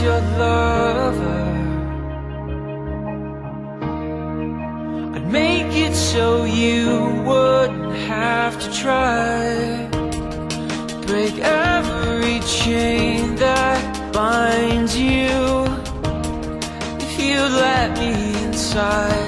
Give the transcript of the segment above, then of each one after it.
your lover. I'd make it so you wouldn't have to try. Break every chain that binds you if you let me inside.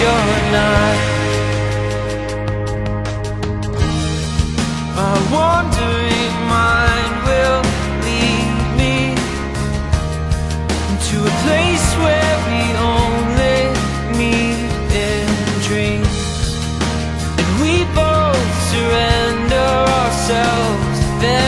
you're not. My wandering mind will lead me To a place where we only meet in dreams. And we both surrender ourselves there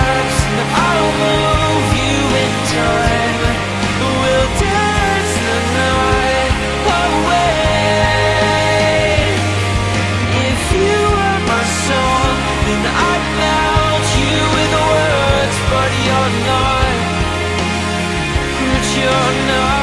I